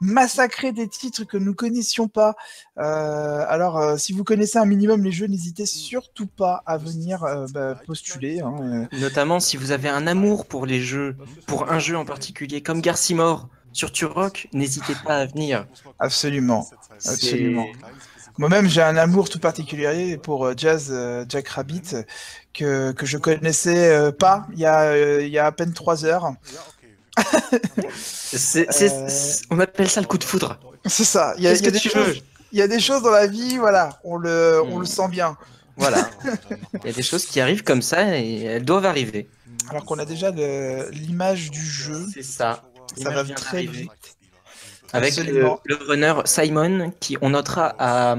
massacrer des titres que nous connaissions pas. Euh, alors, euh, si vous connaissez un minimum les jeux, n'hésitez surtout pas à venir euh, bah, postuler. hein. Notamment si vous avez un amour pour les jeux, pour un jeu en particulier, comme Garcimore sur Turok, n'hésitez pas à venir. Absolument, absolument. Moi-même, j'ai un amour tout particulier pour Jazz Jack Rabbit que, que je connaissais pas il y, a, il y a à peine trois heures. C'est- c'est- Euh, On appelle ça le coup de foudre. C'est ça. Il y a, Qu'est-ce il y a que des tu choses, veux il y a des choses dans la vie, voilà, on le, on Hmm. le sent bien. Voilà. Il y a des choses qui arrivent comme ça et elles doivent arriver. Alors qu'on a déjà le- l'image du jeu, C'est ça. ça va vient très vite. Avec le, runner Simon, qui, on notera, a,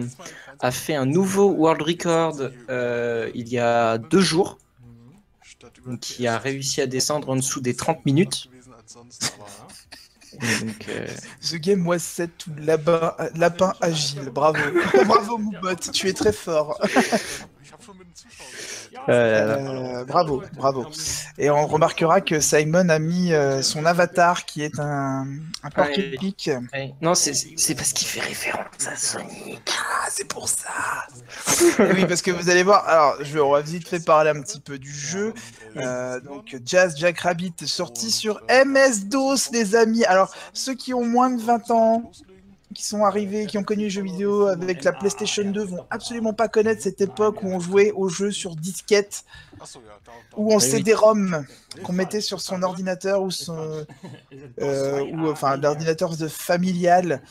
a fait un nouveau world record euh, il y a deux jours, qui a réussi à descendre en dessous des 30 minutes. Donc, euh, The game was set to lapin, lapin agile. Bravo. bravo, Moubot. Tu es très fort. Euh, bravo, bravo. Et on remarquera que Simon a mis euh, son avatar qui est un, un porc Ouais. épique. ouais. non, c'est parce qu'il fait référence à Sonic. Ah, c'est pour ça. Oui, parce que vous allez voir. Alors, je vais, on va vite fait parler un petit peu du jeu. Euh, donc, Jazz Jack Rabbit sorti sur MS-DOS, les amis. Alors, ceux qui ont moins de 20 ans, qui sont arrivés, qui ont connu les jeux vidéo avec la PlayStation 2, vont absolument pas connaître cette époque où on jouait aux jeux sur disquette ou en. CD-ROM qu'on mettait sur son ordinateur ou son, euh, ou enfin l'ordinateur de familial.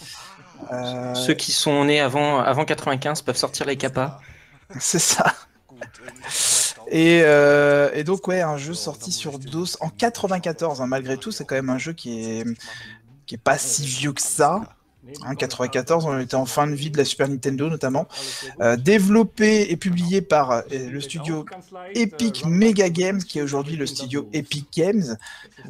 Euh, Ceux qui sont nés avant, avant 95 peuvent sortir les capas. C'est ça. Et, euh, et donc ouais, un jeu sorti sur DOS en 94. hein, malgré tout, c'est quand même un jeu qui est qui est pas si vieux que ça. Hein, 94, on était en fin de vie de la Super Nintendo notamment. Euh, développé et publié par euh, le studio Epic Mega Games, qui est aujourd'hui le studio Epic Games,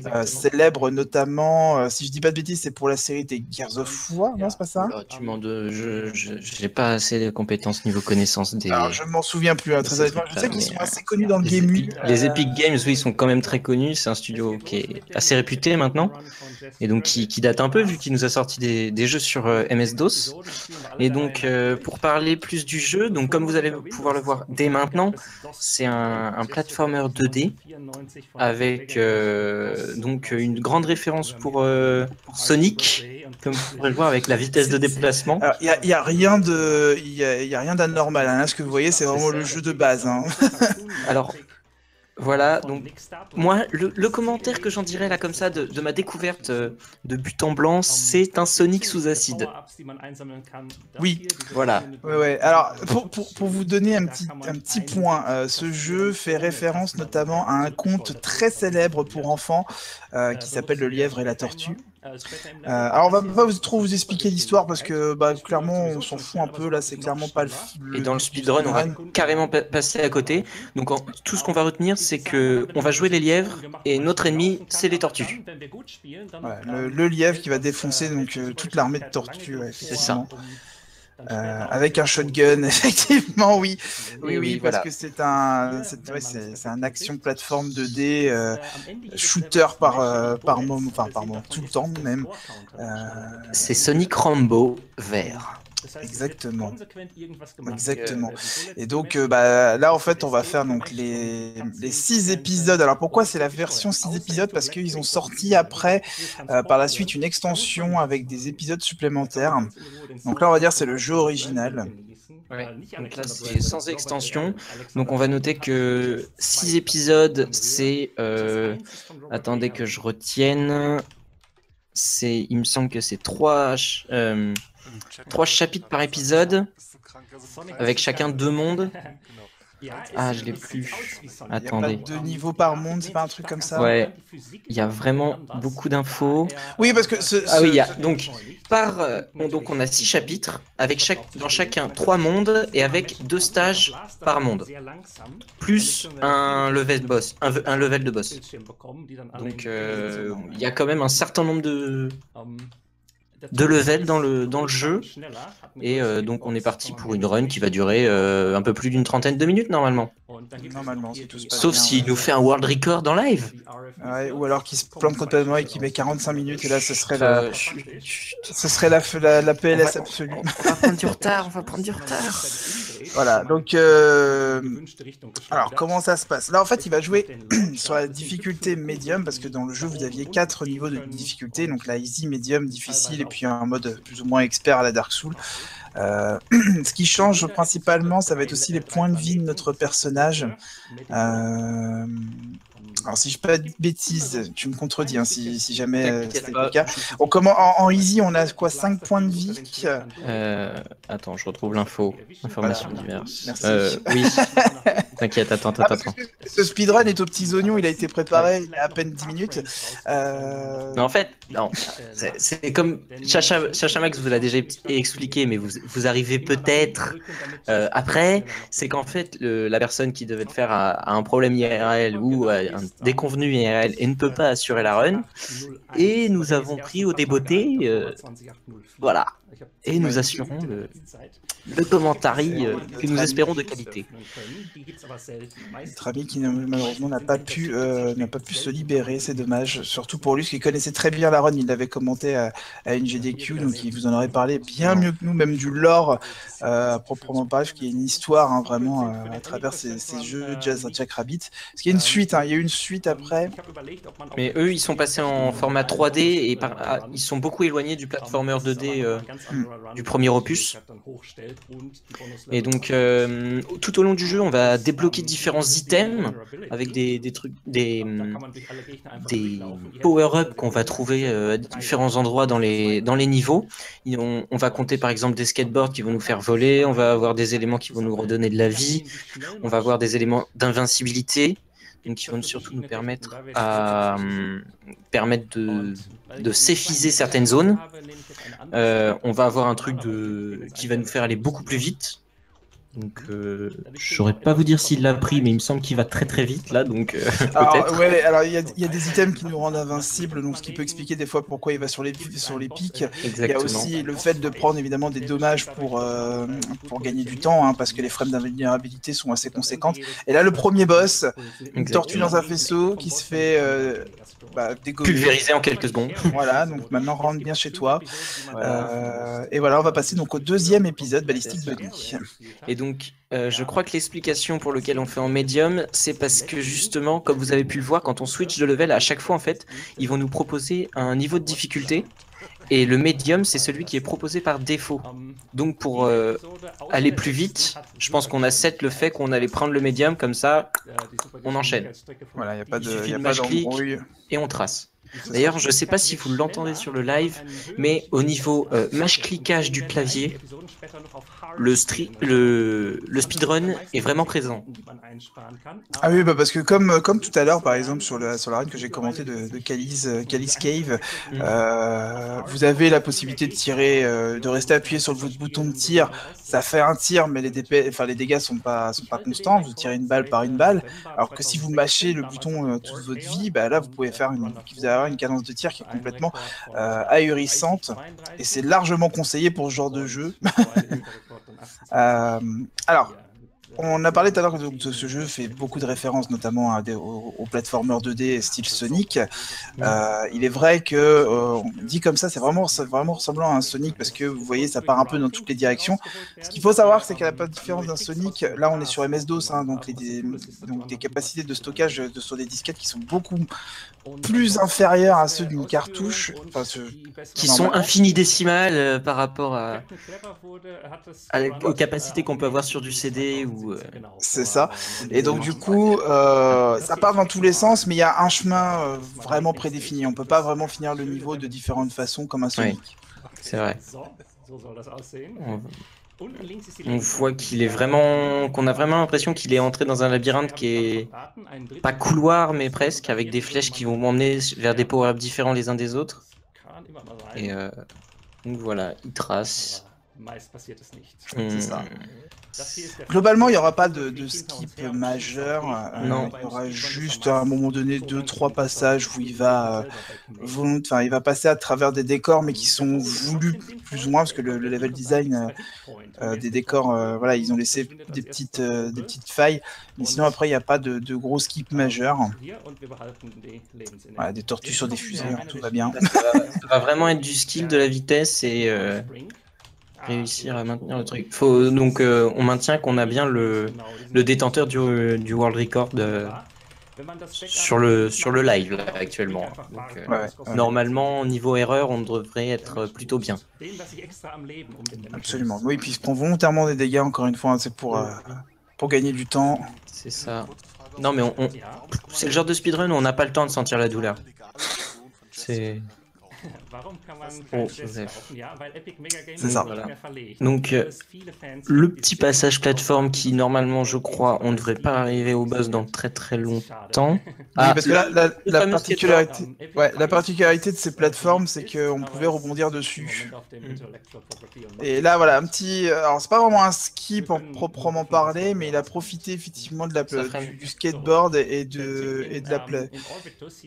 euh, célèbre notamment, euh, si je dis pas de bêtises, c'est pour la série des Gears of War, non c'est pas ça? Oh, tu m'en de... Je je- j'ai pas assez de compétences niveau connaissance des. Alors je m'en souviens plus, hein, très honnêtement. Je sais qu'ils sont euh, assez connus dans le Les, game Epic, les Epic Games, oui, ils sont quand même très connus. C'est un studio qui est assez réputé maintenant et donc qui, qui date un peu vu qu'il nous a sorti des, des jeux sur euh, MS-DOS. Et donc, euh, pour parler plus du jeu, donc comme vous allez pouvoir le voir dès maintenant, c'est un, un platformer 2D avec euh, donc une grande référence pour, euh, pour Sonic, comme vous pourrez le voir avec la vitesse de déplacement. Il n'y a, rien de, il y a, y a rien d'anormal. Hein. Ce que vous voyez, c'est vraiment le jeu de base. Hein. Alors, voilà, donc moi, le, commentaire que j'en dirais là comme ça de, ma découverte euh, de but en blanc, c'est un Sonic sous acide. Oui. Voilà. Ouais, ouais. Alors, pour, pour, vous donner un petit, un petit point, euh, ce jeu fait référence notamment à un conte très célèbre pour enfants euh, qui s'appelle Le lièvre et la tortue. Euh, alors, on va pas vous, trop vous expliquer l'histoire parce que bah, clairement, on s'en fout un peu. Là, c'est clairement pas le. Et dans le speedrun, on va carrément pa- passer à côté. Donc en- tout ce qu'on va retenir, c'est que on va jouer les lièvres et notre ennemi, c'est les tortues. Ouais, le, le lièvre qui va défoncer donc euh, toute l'armée de tortues. ouais, C'est ça. Euh, avec un shotgun, effectivement, oui. Oui, oui, oui, parce voilà. que c'est un, c'est ouais, c'est- c'est un action plateforme 2D, euh, shooter par, euh, par moment, enfin par moment, tout le temps même. Euh, C'est Sonic Rambo vert. Exactement. Exactement. Et donc euh, bah, là en fait on va faire donc les, les six épisodes. Alors pourquoi c'est la version 6 épisodes? Parce qu'ils ont sorti après euh, par la suite une extension avec des épisodes supplémentaires. Donc là on va dire c'est le jeu original. Ouais. Donc là, c'est sans extension. Donc on va noter que 6 épisodes, c'est... euh, Attendez que je retienne. C'est, il me semble que c'est 3 trois chapitres par épisode, avec chacun deux mondes. Ah, je l'ai plus. Il n'y a pas Attendez. deux niveaux par monde, c'est pas un truc comme ça Ouais, il y a vraiment beaucoup d'infos. Oui parce que ce, Ah oui, ce- il y a donc par euh, bon, donc on a six chapitres avec chaque dans chacun trois mondes et avec deux stages par monde, plus un level boss, un, un level de boss. Donc euh, il y a quand même un certain nombre de de level dans le, dans le jeu. Et euh, donc on est parti pour une run qui va durer euh, un peu plus d'une trentaine de minutes normalement. Normalement, si tout se passe Sauf s'il nous fait un world record en live. Ouais, ou alors qu'il se plante complètement et qu'il met 45 minutes et là ce serait la, Euh, ce serait la, la, la PLS absolue. On va prendre du retard, on va prendre du retard. Voilà, donc euh, alors comment ça se passe? Là en fait il va jouer sur la difficulté médium parce que dans le jeu vous aviez quatre niveaux de difficulté, donc la easy, medium, difficile et puis un mode plus ou moins expert à la Dark Soul. Euh, ce qui change principalement ça va être aussi les points de vie de notre personnage. Euh, alors si je pas de bêtises, tu me contredis hein, si, si jamais euh, c'était le cas. On commence en, en easy on a quoi 5 points de vie Euh, attends, je retrouve l'info. Informations diverses. Merci. Euh, oui. T'inquiète, attends, attends, Ah, attends. ce speedrun est aux petits oignons, il a été préparé il y a à peine 10 minutes. Euh, en fait, non. C'est- C'est comme Chacha, Chacha Max vous l'a déjà expliqué, mais vous, vous arrivez peut-être euh, après. C'est qu'en fait, le- la personne qui devait le faire a, a un problème IRL ou a un déconvenu IRL et ne peut pas assurer la run. Et nous avons pris au débeauté, euh, voilà. Et nous assurons le, le commentary euh, que nous espérons de qualité. Notre ami qui malheureusement n'a pas pu euh, n'a pas pu se libérer, c'est dommage. Surtout pour lui, parce qu'il connaissait très bien la run, il l'avait commenté à, à une GDQ, donc il vous en aurait parlé bien mieux que nous, même du lore euh, à proprement parler, parce qu'il y a une histoire hein, vraiment euh, à travers ces, ces jeux Jazz Jack Rabbit. Parce qu'il y a une suite, hein, il y a eu une suite après. Mais eux, ils sont passés en format 3D et par- ah, ils sont beaucoup éloignés du platformer 2D euh, du premier opus. Et donc, euh, tout au long du jeu, on va débloquer différents items avec des, trucs, des, hum, des power-up qu'on va trouver euh, à différents endroits dans les, niveaux. On va compter par exemple des skateboards qui vont nous faire voler, on va avoir des éléments qui vont nous redonner de la vie, on va avoir des éléments d'invincibilité, qui vont surtout nous permettre à permettre de, de s'effiser certaines zones. Euh, on va avoir un truc de qui va nous faire aller beaucoup plus vite. Donc, euh, je saurais pas vous dire s'il l'a pris, mais il me semble qu'il va très très vite là, donc euh, Alors, ouais, alors il y, a- il y a des items qui nous rendent invincibles, donc ce qui peut expliquer des fois pourquoi il va sur les, sur les pics. Il y a aussi le fait de prendre évidemment des dommages pour, euh, pour gagner du temps, hein, parce que les frames d'invulnérabilité sont assez conséquentes. Et là, le premier boss, une tortue dans un faisceau qui se fait euh, bah, dégommer. Pulvérisé en quelques secondes. Voilà, donc maintenant rentre bien chez toi. Euh, et voilà, on va passer donc au deuxième épisode, Ballistic Bunny. Et donc, euh, je crois que l'explication pour laquelle on fait en médium, c'est parce que justement, comme vous avez pu le voir, quand on switch de level, à chaque fois, en fait, ils vont nous proposer un niveau de difficulté. Et le médium, c'est celui qui est proposé par défaut. Donc, pour euh, aller plus vite, je pense qu'on a set le fait qu'on allait prendre le médium, comme ça, on enchaîne. Voilà, il n'y a pas de, y a de pas et on trace. D'ailleurs, je sais pas si vous l'entendez sur le live, mais au niveau euh, mâche-cliquage du clavier, le, stri- le, le speedrun est vraiment présent. Ah oui, bah parce que comme, comme tout à l'heure, par exemple, sur, la sur la run que j'ai commenté de, de Calice, euh, Calice Cave, Mm. euh, vous avez la possibilité de tirer, euh, de rester appuyé sur votre bouton de tir. Ça fait un tir, mais les, DP, enfin, les dégâts sont pas, sont pas constants. Vous tirez une balle par une balle. Alors que si vous mâchez le bouton euh, toute votre vie, bah là, vous pouvez faire une, vous avoir une cadence de tir qui est complètement euh, ahurissante. Et c'est largement conseillé pour ce genre de jeu. Euh, alors, on a parlé tout à l'heure que ce jeu fait beaucoup de références, notamment à des, aux, aux platformers 2D style Sonic. Euh, il est vrai que euh, on dit comme ça, c'est vraiment, vraiment ressemblant à un Sonic parce que vous voyez, ça part un peu dans toutes les directions. Ce qu'il faut savoir, c'est qu'à la différence d'un Sonic, là on est sur MS-DOS, hein, donc, les, des, donc des capacités de stockage de, sur des disquettes qui sont beaucoup plus inférieures à ceux d'une cartouche. Enfin, ce, Qui sont infini-décimales euh, par rapport à, aux capacités qu'on peut avoir sur du CD ou. euh, C'est ça. Et donc du coup, euh, ça part dans tous les sens, mais il y a un chemin euh, vraiment prédéfini. On peut pas vraiment finir le niveau de différentes façons comme un Sonic. c'est vrai. On, voit qu'il est vraiment. qu'on a vraiment l'impression qu'il est entré dans un labyrinthe qui est pas couloir, mais presque, avec des flèches qui vont m'emmener vers des power-ups différents les uns des autres. Et euh, donc voilà, il trace. Ça. Globalement, il n'y aura pas de, skip majeur. Euh, non. Il y aura juste à un moment donné deux, trois passages où il va, euh, enfin, il va passer à travers des décors, mais qui sont voulus plus ou moins parce que le, level design euh, des décors, voilà, ils ont laissé des petites, des petites failles. Mais sinon, après, il n'y a pas de, gros skip majeurs. des tortues sur des fusées, hein, tout va bien. Ça va, vraiment être du skill, de la vitesse et réussir à maintenir le truc. Faut, donc euh, on maintient qu'on a bien le, le détenteur du, du world record euh, sur, le, sur le live actuellement. Euh, normalement, niveau erreur, on devrait être plutôt bien. Absolument. Oui, puis il se prend volontairement des dégâts, encore une fois, hein, c'est pour, pour gagner du temps. C'est ça. Non, mais on, c'est le genre de speedrun où on n'a pas le temps de sentir la douleur. C'est. Oh, C'est ça. Donc, euh, le petit passage plateforme qui, normalement, je crois, on ne devrait pas arriver au boss dans très très longtemps. Ah, parce que la, particularité, ouais, la particularité de ces plateformes, c'est qu'on pouvait rebondir dessus. Et là, voilà, un petit. Euh, alors, c'est pas vraiment un ski pour proprement parler, mais il a profité effectivement de la, du, skateboard et de, et de la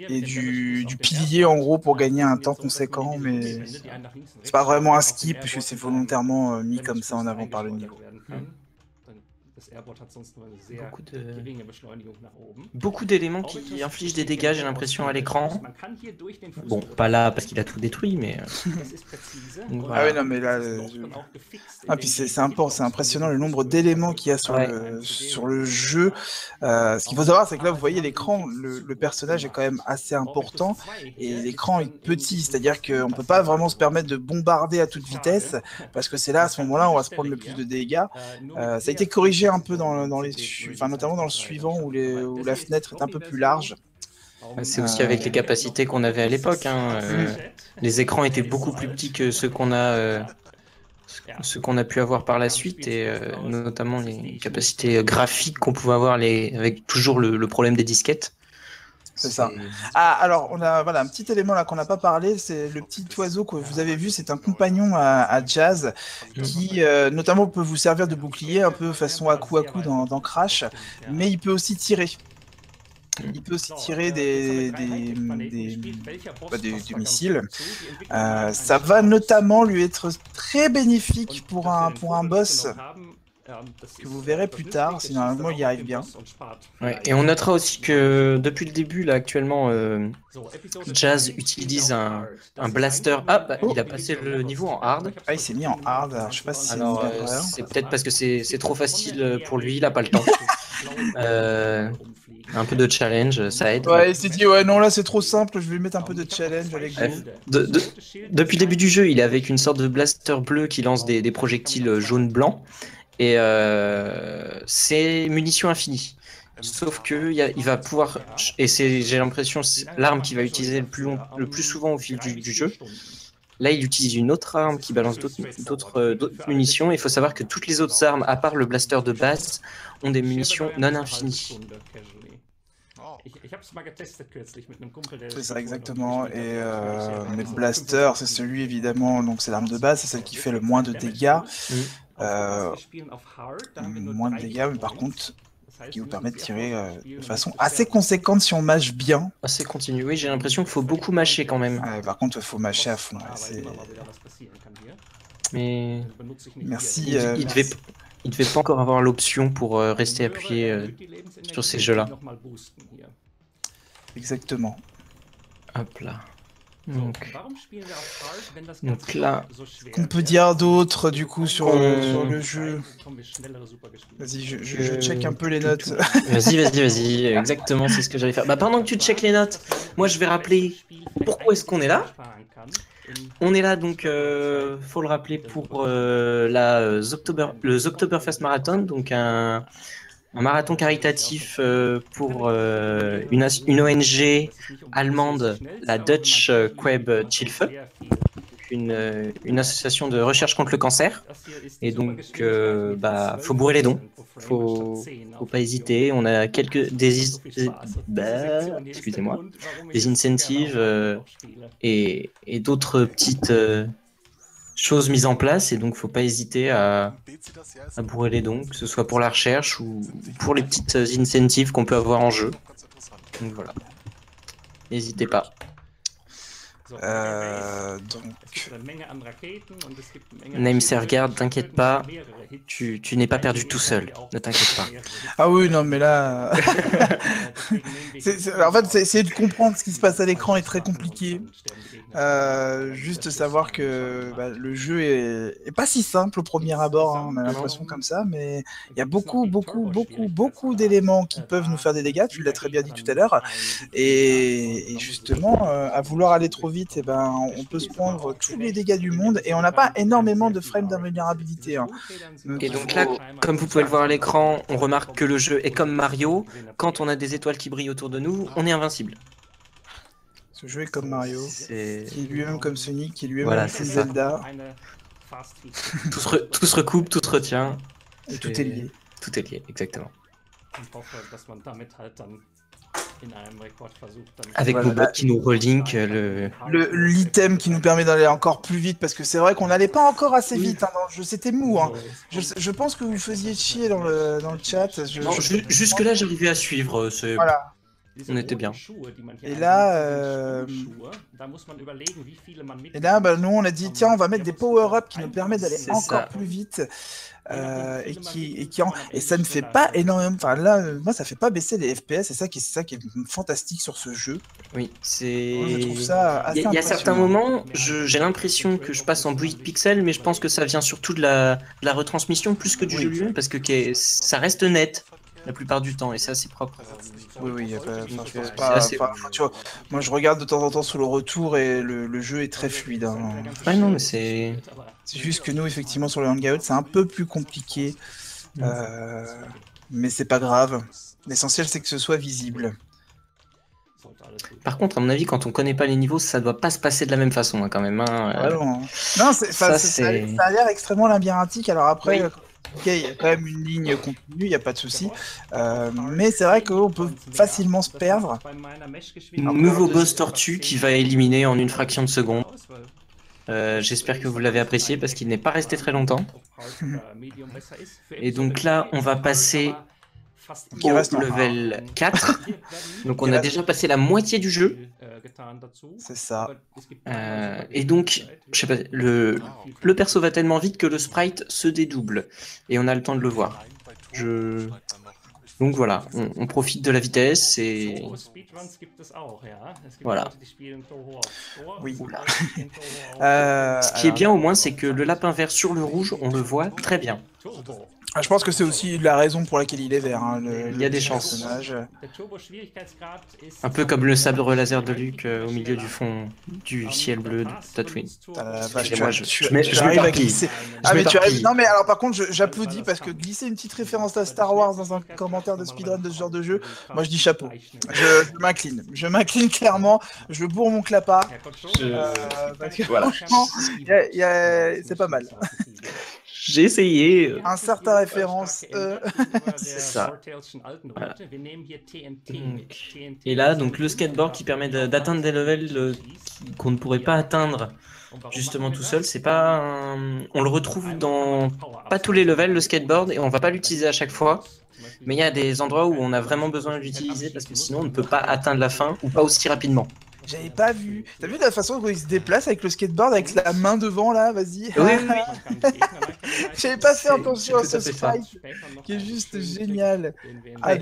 et du, du pilier en gros pour gagner un temps conséquent, mais c'est pas vraiment un skip puisque c'est volontairement euh, mis comme ça en avant par le niveau. Beaucoup d'éléments qui infligent des dégâts, j'ai l'impression, à l'écran. Bon, pas là parce qu'il a tout détruit, mais. Euh, ah oui, non, mais là. Euh, ah, puis c'est impressionnant le nombre d'éléments qu'il y a sur, le, sur le jeu. Euh, ce qu'il faut savoir, c'est que là, vous voyez l'écran, le, personnage est quand même assez important et l'écran est petit, c'est-à-dire qu'on ne peut pas vraiment se permettre de bombarder à toute vitesse parce que c'est là, à ce moment-là, on va se prendre le plus de dégâts. ça a été corrigé un peu dans, dans les, enfin, notamment dans le suivant où, les, où la fenêtre est un peu plus large. C'est aussi avec les capacités qu'on avait à l'époque. Hein. Euh, les écrans étaient beaucoup plus petits que ceux qu'on a, euh, ce qu'on a pu avoir par la suite, et euh, notamment les capacités graphiques qu'on pouvait avoir les, avec toujours le problème des disquettes. C'est ça. Ah, alors, on a voilà, un petit élément là qu'on n'a pas parlé, c'est le petit oiseau que vous avez vu, c'est un compagnon à, Jazz qui, euh, notamment, peut vous servir de bouclier, un peu façon à coup à coup dans, Crash, mais il peut aussi tirer. Il peut aussi tirer des, des, des, missiles. Euh, ça va notamment lui être très bénéfique pour un, pour un boss que vous verrez plus tard, si normalement il y arrive bien. et on notera aussi que depuis le début, là actuellement, euh, Jazz utilise un, blaster. Ah, bah, il a passé le niveau en hard. Ah, il s'est mis en hard, alors je sais pas si c'est euh, C'est peut-être parce que c'est trop facile pour lui, il a pas le temps. Euh, un peu de challenge, ça aide. Ouais, il s'est dit, ouais, non, là c'est trop simple, je vais mettre un peu de challenge avec depuis le début du jeu, il est avec une sorte de blaster bleu qui lance des, des projectiles jaune-blanc. Et euh, c'est munitions infinies. Sauf que il va pouvoir, et c'est j'ai l'impression l'arme qu'il va utiliser le plus, long, le plus souvent au fil du, jeu. Là, il utilise une autre arme qui balance d'autres euh, munitions. Il faut savoir que toutes les autres armes, à part le blaster de base, ont des munitions non infinies. C'est ça exactement. Et euh, mais Blaster, c'est celui évidemment, donc c'est l'arme de base, c'est celle qui fait le moins de dégâts. Mm. Euh, moins de dégâts, mais par contre, qui vous permet de tirer euh, de façon assez conséquente si on mâche bien. Assez continu, oui, j'ai l'impression qu'il faut beaucoup mâcher quand même. par contre, il faut mâcher à fond. mais merci. Il, euh, devait, il devait pas encore avoir l'option pour rester appuyé sur ces jeux-là. Exactement. Hop là. Donc, donc là, qu'on peut dire d'autre du coup sur, le, sur le jeu Vas-y, je, je, check un peu les notes. Vas-y, vas-y, vas-y. Exactement, c'est ce que j'allais faire. Bah, pendant que tu check les notes, moi je vais rappeler pourquoi est-ce qu'on est là. On est là donc, euh, faut le rappeler pour euh, la euh, le Oktoberfest Marathon, donc un, un marathon caritatif euh, pour euh, une, une, ONG allemande, la Dutch Web Chilfe, une, une, association de recherche contre le cancer. Et donc, euh, bah, faut bourrer les dons. Faut, faut pas hésiter. On a quelques des, bah, excusez-moi, des incentives et, et d'autres petites choses mises en place et donc faut pas hésiter à, à bourrer les dons, que ce soit pour la recherche ou pour les petites incentives qu'on peut avoir en jeu. Donc voilà. N'hésitez pas. Euh, donc... Name Sergard, t'inquiète pas, tu, tu n'es pas perdu tout seul, ne t'inquiète pas. Ah oui, non, mais là. en fait, c'est, essayer de comprendre ce qui se passe à l'écran est très compliqué. Euh, juste savoir que bah, le jeu est, est, pas si simple au premier abord, hein, on a l'impression comme ça, mais il y a beaucoup, beaucoup, beaucoup, beaucoup d'éléments qui peuvent nous faire des dégâts, tu l'as très bien dit tout à l'heure, et, et justement, euh, à vouloir aller trop vite, et eh ben, on peut se prendre tous les dégâts du monde, et on n'a pas énormément de frames d'invulnérabilité. Hein. Donc, et donc là, comme vous pouvez le voir à l'écran, on remarque que le jeu est comme Mario, quand on a des étoiles qui brillent autour de nous, on est invincible. Ce jeu est comme Mario, qui est lui-même comme Sonic, qui lui-même voilà, comme Zelda. tout, se re, tout, se recoupe, tout se retient. Et tout est lié. Tout est lié, exactement. Avec voilà, Bobo qui nous relink le... L'item qui nous permet d'aller encore plus vite, parce que c'est vrai qu'on n'allait pas encore assez vite. Hein, C'était mou. Hein. Je, je, pense que vous faisiez chier dans le, dans le chat. Je, non, je, jusque là, j'arrivais à suivre. Voilà. On était bien. Et là, euh... et là bah, nous on a dit tiens on va mettre des power-up qui nous permettent d'aller encore ça. plus vite euh, et qui et qui en... et ça ne fait pas énormément. Enfin là, moi ça fait pas baisser les FPS. C'est ça qui c'est ça qui est fantastique sur ce jeu. Oui, c'est. Je trouve ça. Assez il y, a certains moments, j'ai l'impression que je passe en bruit de pixels, mais je pense que ça vient surtout de la, de la retransmission plus que du oui. jeu lui-même parce que ça reste net la plupart du temps et c'est assez propre. Oui, oui, y a pas, Donc, pas, assez... pas tu vois, moi je regarde de temps en temps sur le retour et le, le jeu est très fluide. Hein. Ouais, non, mais c'est. C'est juste que nous, effectivement, sur le Hangout, c'est un peu plus compliqué. Mmh. Euh, mais c'est pas grave. L'essentiel, c'est que ce soit visible. Par contre, à mon avis, quand on connaît pas les niveaux, ça doit pas se passer de la même façon hein, quand même. Hein. Ah non, non ça, ça, ça, a l'air extrêmement labyrinthique. Alors après, oui. Ok, il y a quand même une ligne continue, il n'y a pas de souci. Euh, mais c'est vrai qu'on peut facilement se perdre. Nouveau boss tortue qui va éliminer en une fraction de seconde. Euh, J'espère que vous l'avez apprécié parce qu'il n'est pas resté très longtemps. Et donc là, on va passer au level 4. donc on a déjà passé la moitié du jeu. C'est ça. Euh, et donc, je sais pas, le, le perso va tellement vite que le sprite se dédouble. Et on a le temps de le voir. Je... Donc voilà, on, on profite de la vitesse et... Voilà. Oui. euh, Ce qui est bien au moins, c'est que le lapin vert sur le rouge, on le voit très bien. Ah, je pense que c'est aussi la raison pour laquelle il est vert. Hein, le, il y a des chances. Un peu comme le sabre laser de Luke euh, au milieu du fond du ciel bleu de Tatooine. Euh, bah, je, moi, je, je, je, je arrive à glisser. Ah, mais tu arrives... Non mais alors par contre j'applaudis parce que glisser une petite référence à Star Wars dans un commentaire de speedrun de ce genre de jeu, moi je dis chapeau. Je, m'incline. Je m'incline clairement. Je bourre mon clapart. Euh, parce que voilà. c'est pas mal. J'ai essayé. Un certain référence. Euh... C'est ça. Voilà. Et là, donc le skateboard qui permet d'atteindre des levels euh, qu'on ne pourrait pas atteindre justement tout seul, c'est pas un... on le retrouve dans pas tous les levels le skateboard et on va pas l'utiliser à chaque fois. Mais il y a des endroits où on a vraiment besoin de l'utiliser parce que sinon on ne peut pas atteindre la fin ou pas aussi rapidement. J'avais pas vu. T'as vu la façon dont il se déplace avec le skateboard, avec la main devant là, vas-y. Oui, oui. J'avais pas fait attention à ce sprite, qui est juste génial. Ah.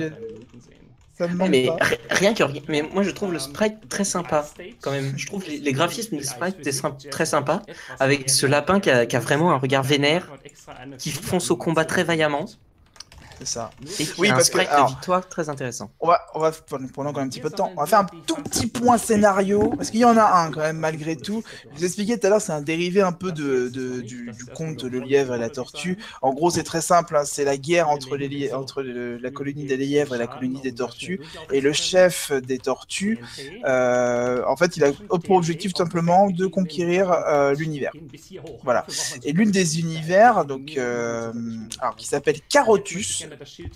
Ça me mais rien que mais moi je trouve le sprite très sympa quand même. Je trouve les, les graphismes du sprite très sympa avec ce lapin qui a, qui a, vraiment un regard vénère, qui fonce au combat très vaillamment. C'est ça. Et oui, parce que alors, victoire très intéressant. On va, on va pendant quand même un petit peu de temps. On va faire un tout petit point scénario parce qu'il y en a un quand même malgré tout. Je vous expliquais tout à l'heure, c'est un dérivé un peu de, de du, du, conte le lièvre et la tortue. En gros, c'est très simple. Hein, c'est la guerre entre les entre le, la colonie des lièvres et la colonie des tortues. Et le chef des tortues, euh, en fait, il a pour objectif tout simplement de conquérir euh, l'univers. Voilà. Et l'une des univers, donc, euh, alors qui s'appelle Carotus.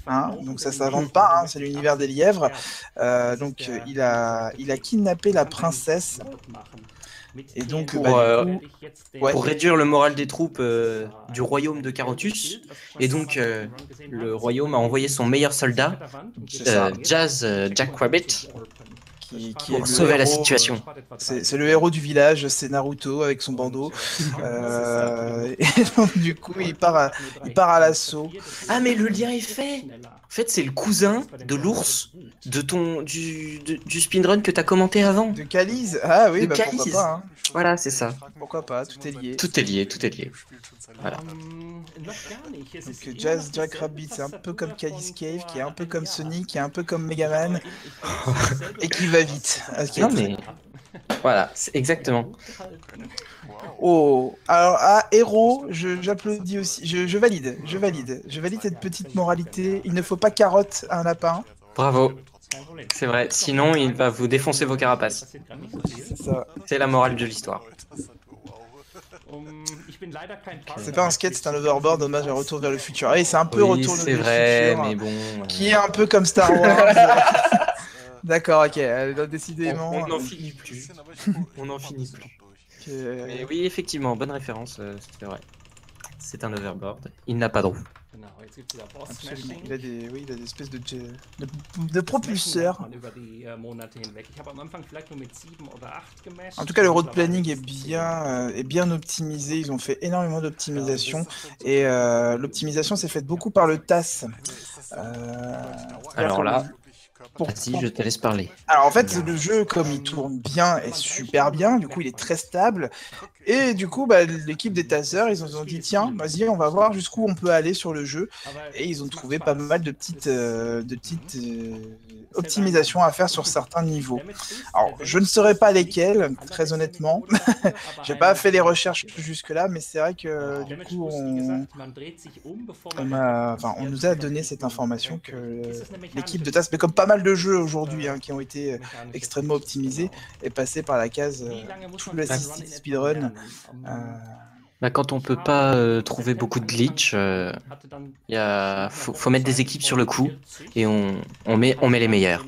Hein, donc ça s'invente pas, hein, c'est l'univers des lièvres. Euh, donc il a, il a kidnappé la princesse. Et donc, pour, bah, euh, pour réduire le moral des troupes euh, du royaume de Carotus. Et donc, euh, le royaume a envoyé son meilleur soldat, euh, Jazz euh, Jack Rabbit, qui, qui est sauver la situation. C'est c'est le héros du village, c'est Naruto avec son bandeau. Euh, et donc, du coup, il part à, il part à l'assaut. Ah, mais le lien est fait En fait, c'est le cousin de l'ours de ton du, de- du speedrun que t'as commenté avant. De Calise Ah oui, De bah, pourquoi pas. hein. Voilà, c'est ça. Pourquoi pas, tout est lié. Tout est lié, tout est lié. Voilà. Donc Jazz Jack Rabbit, c'est un peu comme Callis Cave, qui est un peu comme Sonic, qui est un peu comme Megaman, et qui va vite. Ok. Non, mais. Voilà, c'est exactement. Oh, alors à héros, je- j'applaudis aussi, je, je valide, je valide, je valide cette petite moralité. Il ne faut pas carotte à un lapin, Bravo. C'est vrai, sinon il va vous défoncer vos carapaces. c'est. C'est la morale de l'histoire. C'est pas un skate, c'est un overboard, hommage à Retour vers le futur. Et c'est un peu Oui, Retour c'est vers vrai, le futur, mais bon. euh, qui est un peu comme Star Wars. D'accord, ok, euh, décidément. On n'en euh, finit plus. On n'en finit plus. Que- Mais oui, effectivement, bonne référence, euh, c'est vrai. C'est un overboard. Il n'a pas de roue. Absolument. Il a des, oui, il a des espèces de, de, de propulseurs. En tout cas, le road planning est bien, euh, est bien optimisé. Ils ont fait énormément d'optimisation. Et euh, l'optimisation s'est faite beaucoup par le TAS. Euh, Alors là, pour- vas-y, je te laisse parler. Alors en fait, le jeu, comme il tourne bien, est super bien. Du coup, il est très stable. Et du coup, bah, l'équipe des tasseurs, ils ont dit tiens, vas-y, on va voir jusqu'où on peut aller sur le jeu. Et ils ont trouvé pas mal de petites, euh, de petites euh, optimisations à faire sur certains niveaux. Alors, je ne saurais pas lesquels, très honnêtement. J'ai pas fait les recherches jusque-là, mais c'est vrai que du coup, on, on, m'a- enfin, on nous a donné cette information que l'équipe de TAS, mais comme pas mal de jeux aujourd'hui hein, qui ont été euh, extrêmement optimisés, est passé par la case euh, tout l'assisted speedrun. Euh, Bah, quand on peut pas euh, trouver beaucoup de glitch, euh, y a... faut, faut mettre des équipes sur le coup et on, on, met, on met les meilleurs.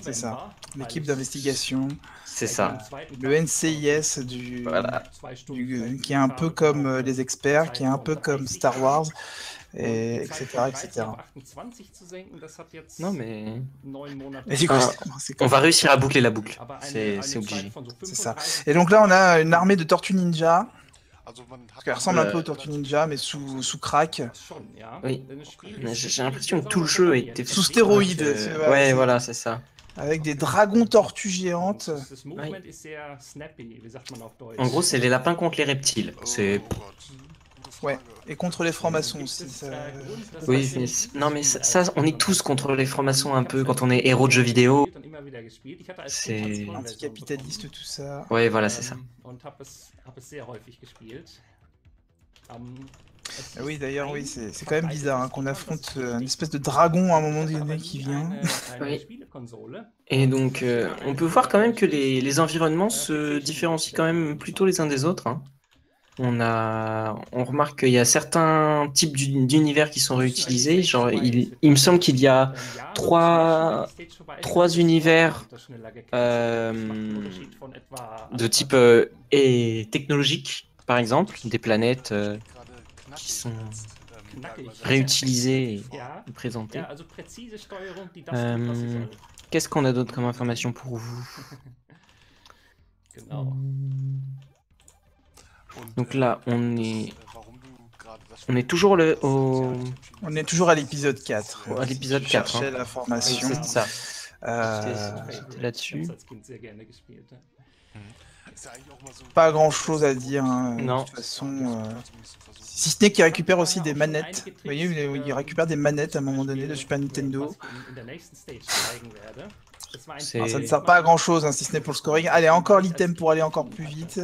C'est ça. L'équipe d'investigation, C'est ça. le NCIS du, Voilà. du- qui est un peu comme euh, les experts, qui est un peu comme Star Wars, et etc. etc. Non, mais Et du coup, Ah, on va réussir à boucler la boucle. C'est c'est obligé. C'est ça. Et donc là, on a une armée de tortues ninja, qu'elle ressemble un Euh. peu aux tortues ninja, mais sous, sous crack. Oui. Mais J'ai l'impression que tout le jeu a été fait Sous stéroïdes, Euh, ouais, voilà, c'est ça. avec des dragons tortues géantes. En gros, c'est les lapins contre les reptiles. C'est Ouais, et contre les francs-maçons aussi. ça- oui, mais non, mais ça, ça, on est tous contre les francs-maçons un peu quand on est héros de jeux vidéo. C'est Anticapitaliste, tout ça. ouais, voilà, c'est ça. Ah oui, d'ailleurs, oui, c'est c'est quand même bizarre hein, qu'on affronte euh, une espèce de dragon à un moment donné qui vient. Oui. Et donc, euh, on peut voir quand même que les, les environnements se différencient quand même plutôt les uns des autres. hein. On a, on remarque qu'il y a certains types d'uni- d'univers qui sont réutilisés. Genre, il, il me semble qu'il y a trois, trois univers euh, de type euh, et technologique, par exemple, des planètes euh, qui sont réutilisées et présentées. Qu'est-ce qu'on a d'autre comme information pour vous? Donc là, on est, on est toujours le, au, On est toujours à l'épisode 4. à l'épisode Je 4. cherchais hein. l'information. C'est ça. Euh, C'était là-dessus. Pas grand chose à dire. hein, Non. De toute façon, euh, si ce n'est qu'il récupère aussi des manettes. Vous voyez, il récupère des manettes à un moment donné de Super Nintendo. Alors, ça ne sert pas à grand chose, si ce n'est pour le scoring. Allez, encore l'item pour aller encore plus vite.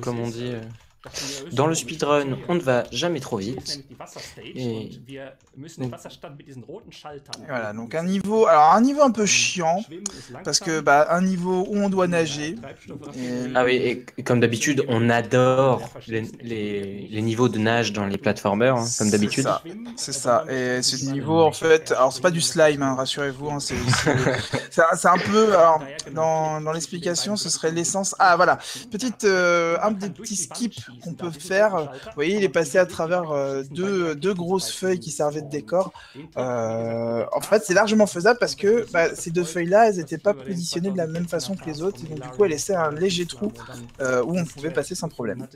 Comme on dit, euh, Dans le speedrun, on ne va jamais trop vite. Et... Voilà, donc un niveau, alors un niveau un peu chiant, parce que bah, un niveau où on doit nager. Ah oui, et comme d'habitude, on adore les, les, niveaux de nage dans les platformers, hein, comme d'habitude. C'est ça, et ce niveau en fait, alors c'est pas du slime, hein, rassurez-vous, hein, c'est un peu, alors, dans, dans l'explication, ce serait l'essence. Ah voilà, petite, euh, un des petits skips qu'on peut faire. Vous voyez, il est passé à travers euh, deux, deux, grosses feuilles qui servaient de décor. Euh, en fait, c'est largement faisable parce que bah, ces deux feuilles-là, elles n'étaient pas positionnées de la même façon que les autres. Et donc, du coup, elles laissaient un léger trou euh, où on pouvait passer sans problème.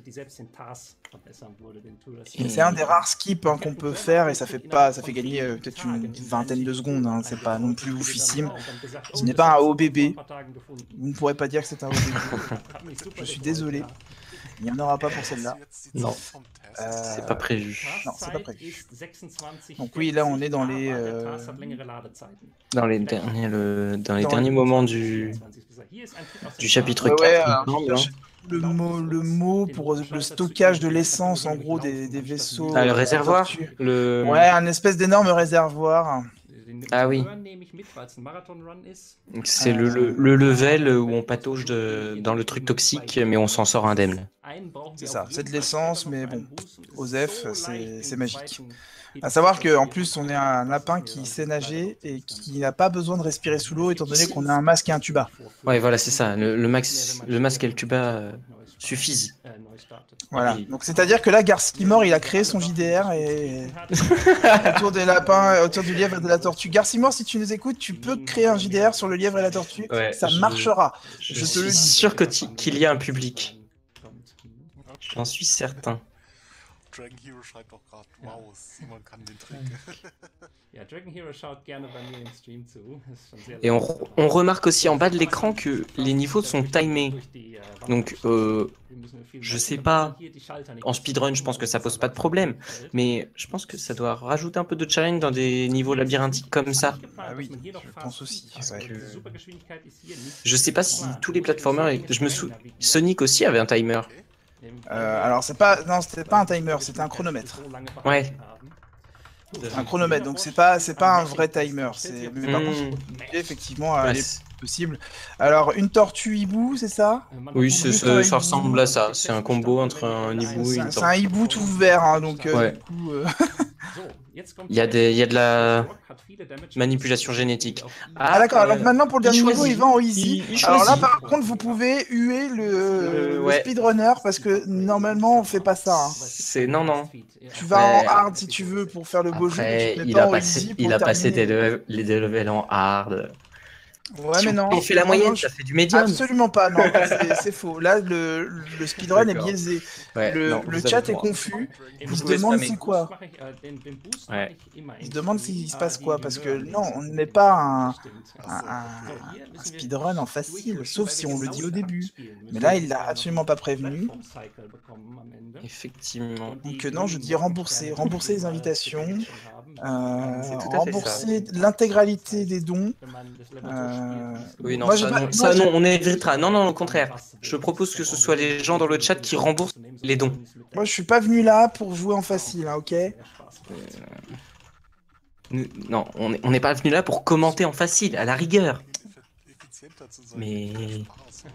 C'est un des rares skips hein, qu'on peut faire et ça fait pas, ça fait gagner peut-être une vingtaine de secondes. Hein. C'est pas non plus oufissime. Ce n'est pas un bébé. Vous ne pourrez pas dire que c'est un bébé. Je suis désolé. Il n'y en aura pas pour celle-là. Non. Euh, c'est pas prévu. Non, c'est pas prévu. Donc oui, là on est dans les euh, dans les derniers le... dans les derniers moments du du chapitre 4. Ouais, le mot le mot pour le stockage de l'essence en gros des, des vaisseaux. Ah, le réservoir. Le... Ouais, un espèce d'énorme réservoir. Ah oui. C'est le, le, level où on patauge de, dans le truc toxique, mais on s'en sort indemne. C'est ça, c'est de l'essence, mais bon, Osef, c'est magique. À savoir qu'en plus, on est un lapin qui sait nager et qui n'a pas besoin de respirer sous l'eau, étant donné qu'on a un masque et un tuba. Ouais, voilà, c'est ça. Le, max, le masque et le tuba euh, suffisent. Voilà. Donc c'est-à-dire que là, Garcimore, il a créé son JDR et autour des lapins, autour du lièvre et de la tortue. Garcimore, si tu nous écoutes, tu peux créer un JDR sur le lièvre et la tortue. ça marchera. Je, te suis le dis. sûr que qu'il y a un public. J'en suis certain. Et on, on, remarque aussi en bas de l'écran que les niveaux sont timés. Donc, euh, je sais pas, en speedrun, je pense que ça pose pas de problème, mais je pense que ça doit rajouter un peu de challenge dans des niveaux labyrinthiques comme ça. Ah oui, je pense aussi. Je sais pas si tous les platformers, je me souviens, Sonic aussi avait un timer. Euh, alors c'est pas, non, c'était pas un timer, c'était un chronomètre. Ouais. Un chronomètre, donc c'est pas, c'est pas un vrai timer. C'est, mais par contre, hmm. effectivement, à possible. Alors une tortue hibou, c'est ça? Oui, ça ressemble à ça. C'est un combo entre un hibou et une tortue. C'est un hibou tout vert, hein, donc. Euh. Du coup, euh... Il y, a des, il y a de la manipulation génétique. Ah, ah d'accord, alors maintenant pour le dernier niveau, il va en easy. alors là, par contre, vous pouvez huer le, le speedrunner parce que normalement, on fait pas ça. Hein. C'est non, non. Tu vas en hard si tu veux pour faire le beau jeu. il, a passé, il a passé des, les levels en hard. Ouais, mais non. Il fait la moyenne, ça fait du médium. Absolument pas, non, c'est faux. Là, le, le speedrun est biaisé. le, le chat est confus. Il se demande c'est quoi. Ouais. Il se demande s'il se passe quoi, parce que non, on n'est pas un, un, speedrun en facile, sauf si on le dit au début. Mais là, il l'a absolument pas prévenu. Effectivement. Donc non, je dis rembourser, rembourser les invitations, euh, rembourser l'intégralité des dons. Euh, oui, non, ça, non, on évitera. Non, non, au contraire. Je propose que ce soit les gens dans le chat qui remboursent les dons. Moi, je suis pas venu là pour jouer en facile, hein, ok? Euh, Non, on n'est pas venu là pour commenter en facile, à la rigueur. Mais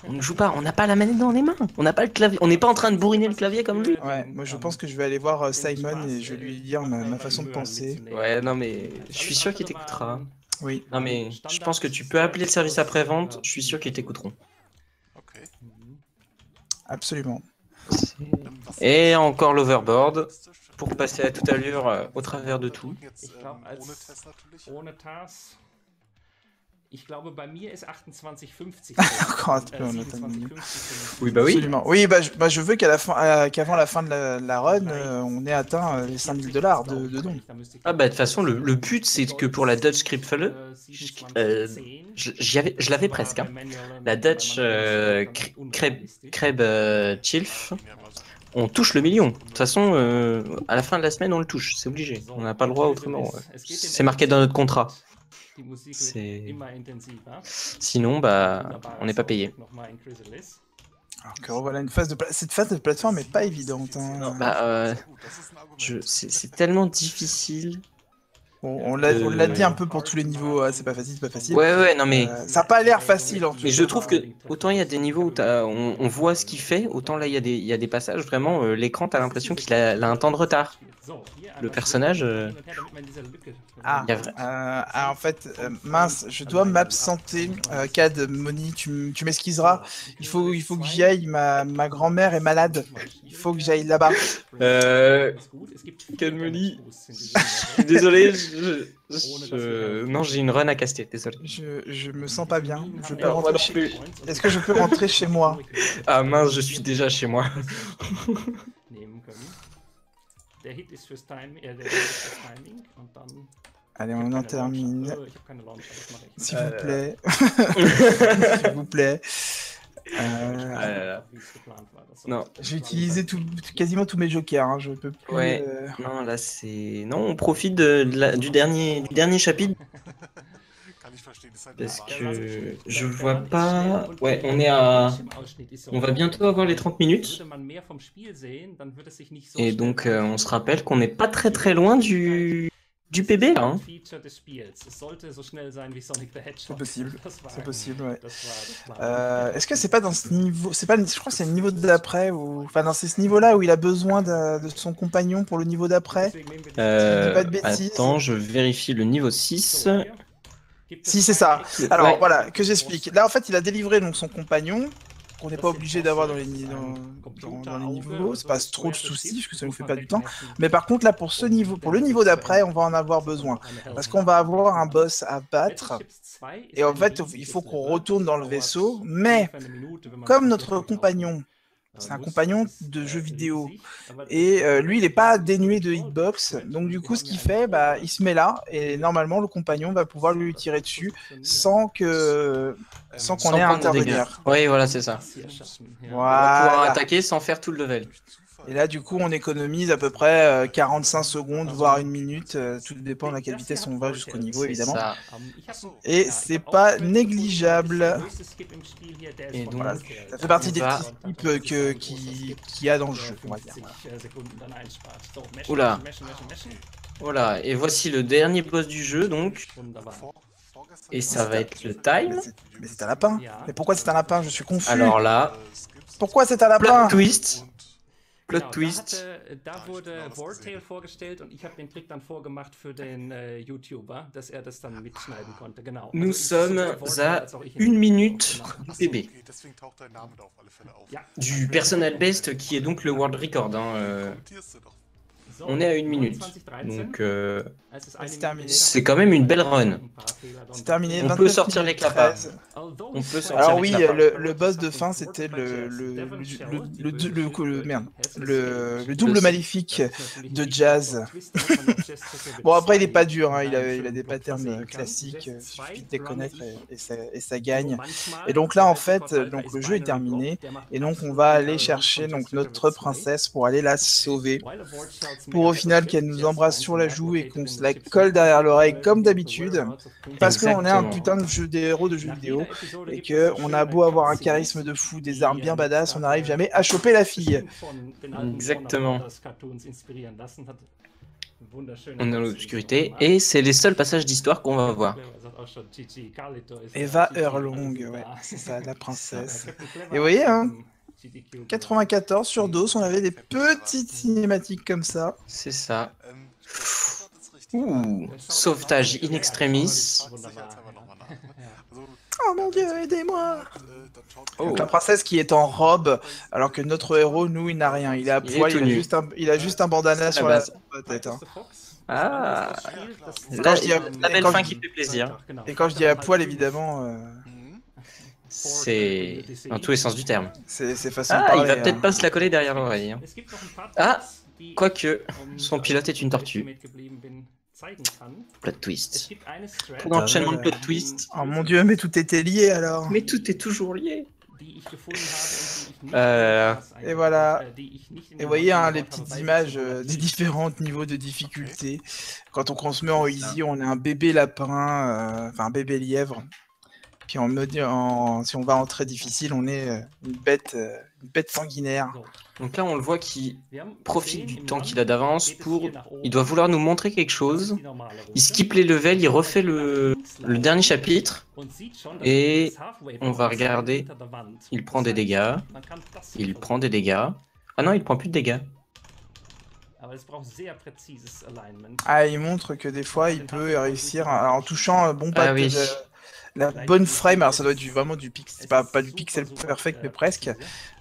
on ne joue pas, on n'a pas la manette dans les mains, on n'a pas le clavier, on n'est pas en train de bourriner le clavier comme lui. Ouais, moi je pense que je vais aller voir euh, Simon et je vais lui dire ma façon de penser. Ouais, non mais je suis sûr qu'il t'écoutera. Oui. Non, mais je pense que tu peux appeler le service après-vente, je suis sûr qu'ils t'écouteront. Absolument. Et encore l'overboard pour passer à toute allure euh, au travers de tout. Ich glaube, bei mir ist 28,50. oui, bah oui. Absolument. Oui, bah je, bah, je veux qu'à la fin, euh, qu'avant la fin de la, la run, euh, on ait atteint euh, les 5000 dollars de, de dons. Ah bah de toute façon, le, le but c'est que pour la Dutch euh, je l'avais presque. Hein. La Dutch euh, Kreb Chilf, on touche le million. De toute façon, euh, à la fin de la semaine, on le touche. C'est obligé. On n'a pas le droit autrement. C'est marqué dans notre contrat. Sinon, bah, on n'est pas payé. Alors que voilà, une phase de cette phase de plateforme est pas évidente. hein. Bah, euh, je- c'est c'est tellement difficile. On l'a on l'a Euh, dit un peu pour tous les niveaux, ah, c'est pas facile, c'est pas facile. Ouais, ouais, non, mais. Euh, ça a pas l'air facile en tout Mais cas. je trouve que autant il y a des niveaux où t'as- on, on voit ce qu'il fait, autant là il y, a des- il y a des passages vraiment, euh, l'écran t'as l'impression qu'il a, un temps de retard. Le personnage, euh, Ah, euh, ah, en fait, euh, mince, je dois m'absenter. Euh, Cad, Moni, tu, m- tu m'excuseras. Il faut, il faut que j'y aille. Ma, ma grand-mère est malade. Il faut que j'aille là-bas. Euh, je suis désolé, je, je- non j'ai une run à caster, désolé. Je, je me sens pas bien. Je peux Alors, rentrer chez... Est-ce que je peux rentrer chez moi? Ah mince, je suis déjà chez moi. dann. Allez, on en termine. Mache ich. S'il Euh, vous plaît. S'il vous plaît. Euh, Ah là là. Non. J'ai utilisé tout, quasiment tous mes jokers. hein, Je peux plus. Ouais. euh, Non là c'est, non on profite de, de la- du dernier, du dernier chapitre parce que je vois pas. Ouais, on est à, on va bientôt avoir les 30 minutes. Et donc, euh, on se rappelle qu'on n'est pas très très loin du, du PB là. hein. C'est possible. C'est possible, ouais. Euh, Est-ce que c'est pas dans ce niveau C'est pas, je crois que c'est le niveau d'après ou enfin dans ce niveau-là où il a besoin de, de son compagnon pour le niveau d'après? Euh, pas de bêtises. attends, je vérifie le niveau 6. Si c'est ça. Alors Ouais. voilà, que j'explique. Là en fait, il a délivré donc son compagnon qu'on n'est pas obligé d'avoir dans les, ni- dans, dans- dans les niveaux. C'est pas trop de soucis parce que ça nous fait pas du temps. Mais par contre là pour ce niveau, pour le niveau d'après, on va en avoir besoin parce qu'on va avoir un boss à battre. Et en fait, il faut qu'on retourne dans le vaisseau, mais comme notre compagnon, c'est un compagnon de jeu vidéo. Et euh, lui, il n'est pas dénué de hitbox. Donc, du coup, ce qu'il fait, bah, il se met là. Et normalement, le compagnon va pouvoir lui tirer dessus sans que sans qu'on ait à intervenir. Oui, voilà, c'est ça. On va pouvoir Voilà. attaquer sans faire tout le level. Et là, du coup, on économise à peu près euh, 45 secondes, voire une minute. euh, tout dépend de à quelle vitesse on va jusqu'au niveau, évidemment. ça. Et c'est pas négligeable. Et donc, Voilà, Ça fait partie des va- petits types euh, que, qui, qui y a dans le jeu, on va dire. Oula. Voilà, et voici le dernier boss du jeu, donc. Et ça va être le time. Mais c'est- un lapin. Mais pourquoi c'est un lapin? Je suis confus. Alors là, Pourquoi c'est un plot lapin twist. Plot Genau, twist. Da, hatte, da wurde Wartail vorgestellt und ich habe den Trick dann vorgemacht für den äh, YouTuber, dass er das dann mitschneiden konnte. Genau. Nous sommes à une minute gemacht. du PB. Ja. Du personal best qui est donc le world record. hein, euh, on est à une minute. 29, Donc euh, ist c'est quand même une belle run. C'est terminé. On 29 peut sortir les clapas. 13. Although On peut sortir Alors les oui, le, le boss de fin, c'était le le, le, le, le, le- le- le- merde, le, le double maléfique de Jazz. Bon après il est pas dur, hein, il, a, il a des patterns classiques, euh, suffit de les connaître et, et ça, et ça gagne. Et donc là en fait, donc le jeu est terminé et donc on va aller chercher donc notre princesse pour aller la sauver. Pour au final qu'elle nous embrasse sur la joue et qu'on se la colle derrière l'oreille comme d'habitude. Parce qu'on est un putain de jeu des héros de jeux vidéo et que on a beau avoir un charisme de fou, des armes bien badass, on n'arrive jamais à choper la fille. Exactement. On est dans l'obscurité Et et c'est les seuls passages d'histoire qu'on va voir. Eva Erlong, ouais, c'est ça, la princesse. Et vous voyez, hein, 94 sur DOS, on avait des petites cinématiques comme ça. C'est ça. Ouh, sauvetage in extremis. Oh mon dieu, aidez-moi Oh. Donc la princesse qui est en robe, alors que notre héros, nous, il n'a rien. Il est à Il est poil, tout il, a nu. juste un, il a juste un bandana sur la tête. hein. Ah, la, je dis- la et belle quand fin je- qui fait plaisir. Et quand je dis à poil, évidemment, euh, C'est dans tous les sens du terme. c'est de Ah, parler. il va hein. peut-être pas se la coller derrière l'oreille. hein. Ah, Quoique, son pilote est une tortue. Plot twist. Pour l'enchaînement de plot twist. Oh mon dieu, mais tout était lié alors. Mais tout est toujours lié. Euh, Et voilà. Et vous voyez hein, les petites images euh, des différents niveaux de difficulté. Quand on, se met en easy, on a un bébé lapin, euh, enfin un bébé lièvre. Puis en mode, en- si on va en très difficile, on est euh, une bête, euh, une bête sanguinaire. Donc là, on le voit qu'il profite du temps qu'il a d'avance pour. Il doit vouloir nous montrer quelque chose. Il skip les levels, il refait le, le dernier chapitre. Et on va regarder. Il prend des dégâts. Il prend des dégâts. Ah non, il prend plus de dégâts. Ah, il montre que des fois, il peut réussir en touchant un bon Ah pas oui. La bonne frame. Alors, ça doit être du, vraiment du pixel, pas, pas du pixel perfect, mais presque.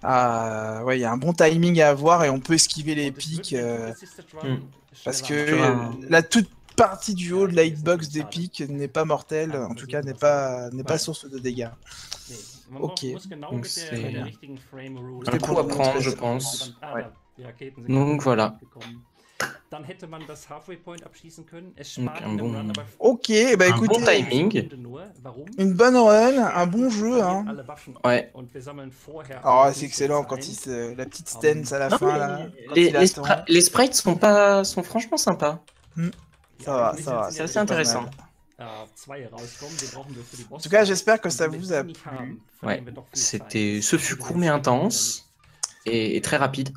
Ah, ouais, il y a un bon timing à avoir et on peut esquiver les pics euh, Hmm. parce que euh, la toute partie du haut de la hitbox des pics n'est pas mortelle, en tout cas n'est pas n'est pas source de dégâts. Ok. Donc c'est un pour coup à prendre, je pense. Ouais. Donc voilà. Dann hätte man das Halfway Point abschließen können. Es Donc, spart un bon- Run, aber Ok, bah Un écoutez, bon timing. une bonne run, un bon jeu. Hein. Ouais. Oh, alle c'est excellent quand il se... la petite stance à la Non, fin là. les, les, les sprites sont pas sont franchement sympas. Ça va, ça va. C'est assez intéressant. die En tout cas, j'espère que ça vous a plu. Ouais, c'était, ce fut court mais intense et, et très rapide.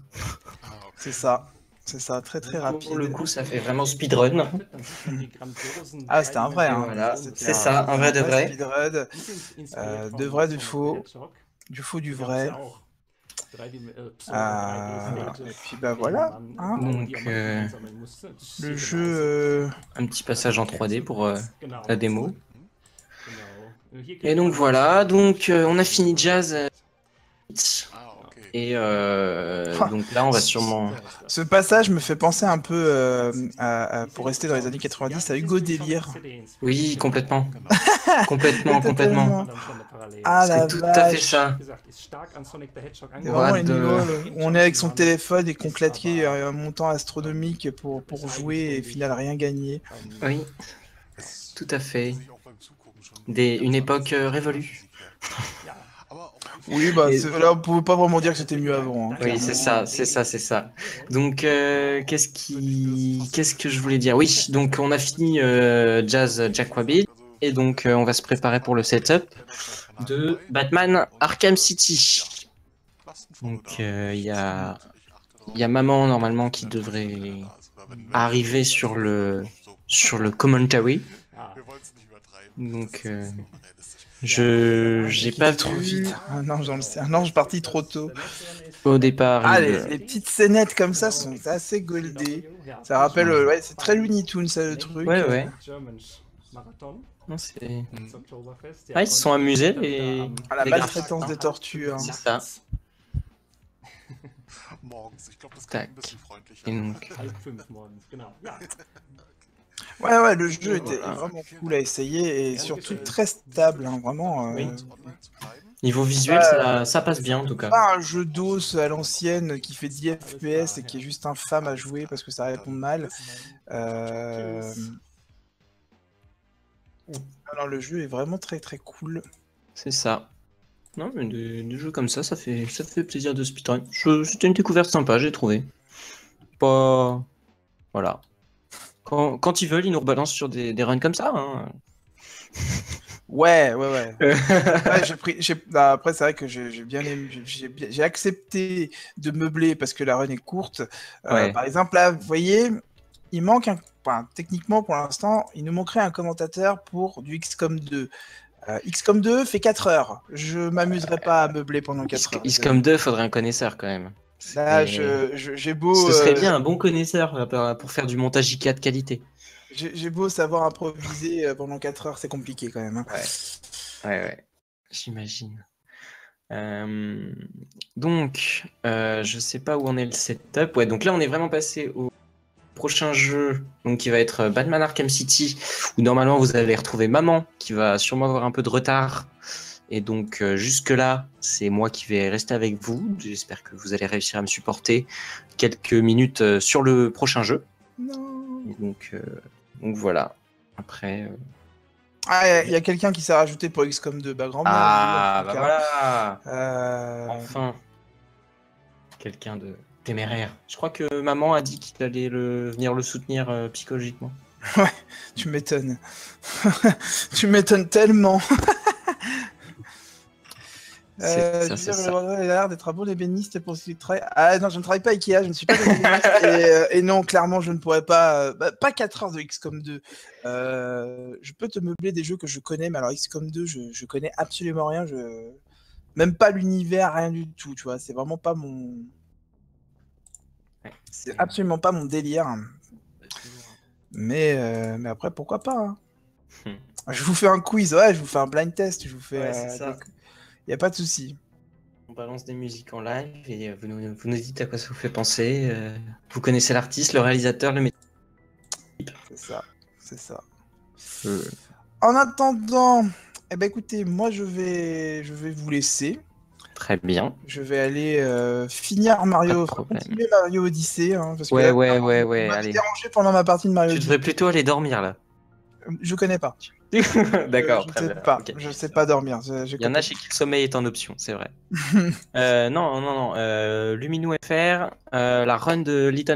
C'est ça. C'est ça, très très rapide. Pour le coup, ça fait vraiment speedrun. Ah, c'était un vrai, hein. Voilà, c'est ça, un vrai de vrai. speedrun, Euh, de vrai, de faux. du faux, du vrai. Euh, et puis bah voilà. hein. Donc, euh, Le jeu. euh, Un petit passage en 3D pour euh, la démo. Et Et donc voilà, donc euh, on a fini Jazz. Et euh, donc là, on va sûrement. Ce passage me fait penser un peu, euh, à- à- pour rester dans les années 90, à Hugo Délire. Oui, complètement. complètement, complètement. Ah la C'est tout à fait ça. Vraiment où on est avec son téléphone et qu'on claquait un montant astronomique pour, pour jouer et au final rien gagner. Oui, tout à fait. Des, une époque euh, révolue. Oui, bah Et- là on pouvait pas vraiment dire que c'était mieux avant. hein. Oui, c'est ça, c'est ça, c'est ça. Donc, euh, qu'est-ce qui, qu'est-ce que je voulais dire? Oui, donc on a fini euh, Jazz Jack Rabbit et donc euh, on va se préparer pour le setup de Batman Arkham City. Donc euh, il y a, il y a maman normalement qui devrait arriver sur le, sur le commentary. Donc euh, je, j'ai pas trop vu vite. Un ange dans le ciel. Un ange parti trop tôt. au départ. Ah, les, les petites scénettes comme ça sont assez goldées. Ça rappelle, euh, ouais, c'est très Looney Tunes ça le truc. Ouais, ouais. Non, ja. Ah, ils se sont amusés, les- Ah, la Les maltraitance des tortues. hein. C'est ça. Tac. Et donc, Ouais, ouais, le jeu était Voilà. vraiment cool à essayer et surtout très stable, hein, vraiment. euh, Oui. Niveau visuel, Ouais. ça, ça passe bien en tout cas. Pas un jeu d'os à l'ancienne qui fait 10 FPS et qui est juste infâme à jouer parce que ça répond mal. Euh... Alors le jeu est vraiment très très cool. C'est ça. Non, mais des, des jeux comme ça, ça fait, ça fait plaisir de speedrun. C'était une découverte sympa, j'ai trouvé. Pas. Voilà. Quand, quand ils veulent, ils nous rebalancent sur des, des runs comme ça. hein. Ouais, ouais, ouais. Ouais, j'ai pris, j'ai- bah, après, c'est vrai que j'ai bien aimé- j'ai- accepté de meubler parce que la run est courte. Euh, Ouais. Par exemple, là, vous voyez, il manque un. enfin, techniquement, pour l'instant, il nous manquerait un commentateur pour du XCOM 2. Euh, XCOM 2 fait 4 heures. Je m'amuserai pas à meubler pendant 4 heures. XCOM 2, faudrait un connaisseur quand même. Là, j'ai beau. Ce serait euh, bien un bon connaisseur euh, pour- pour faire du montage IK de qualité. J'ai beau savoir improviser euh, pendant 4 heures, c'est compliqué quand même. hein. Ouais, ouais. J'imagine. Euh, donc, euh, je sais pas où on est le setup. Ouais, donc là, on est vraiment passé au prochain jeu, donc qui va être euh, Batman Arkham City, où normalement vous allez retrouver Maman, qui va sûrement avoir un peu de retard. Et donc, euh, jusque-là, c'est moi qui vais rester avec vous. J'espère que vous allez réussir à me supporter quelques minutes euh, sur le prochain jeu. Non. Et donc, euh, donc voilà. Après. Ah, il y a- quelqu'un qui s'est rajouté pour XCOM 2. Bah, grand Ah, bah voilà! Enfin, quelqu'un de téméraire. Je crois que maman a dit qu'il allait le... venir le soutenir psychologiquement. Tu m'étonnes. tu m'étonnes tellement. Euh, ça, dire, le- il a l'air d'être un bon ébéniste pour ce qu'il travaille. Ah non, je ne travaille pas à Ikea, je ne suis pas ébéniste. et, euh, et non, clairement, je ne pourrais pas. euh, bah, pas 4 heures de XCOM 2. Euh, je peux te meubler des jeux que je connais, mais alors XCOM 2, je, je connais absolument rien. Je... Même pas l'univers, rien du tout, tu vois. C'est vraiment pas mon. Ouais. C'est absolument pas mon délire. Mais, euh, mais après, pourquoi pas hein. Hmm. Je vous fais un quiz, ouais, je vous fais un blind test, je vous fais. Ouais, n'y a pas de souci. On balance des musiques en live et euh, vous nous, vous nous dites à quoi ça vous fait penser. euh, vous connaissez l'artiste, le réalisateur, le métier. C'est ça, c'est ça. Euh, En attendant, eh ben écoutez, moi je vais, je vais vous laisser. Très bien. Je vais aller euh, finir Mario, continuer Mario Odyssey. hein, parce que Ouais, là, ouais, ouais, ouais, allez. dérangé pendant ma partie de Mario Tu Odyssey. devrais plutôt aller dormir là. Je connais pas. D'accord, je très sais bien. pas. ok. Je sais pas dormir. Il y en a chez qui le sommeil est en option, c'est vrai. euh, non, non, non. Euh, Lumino FR, euh, la run de Little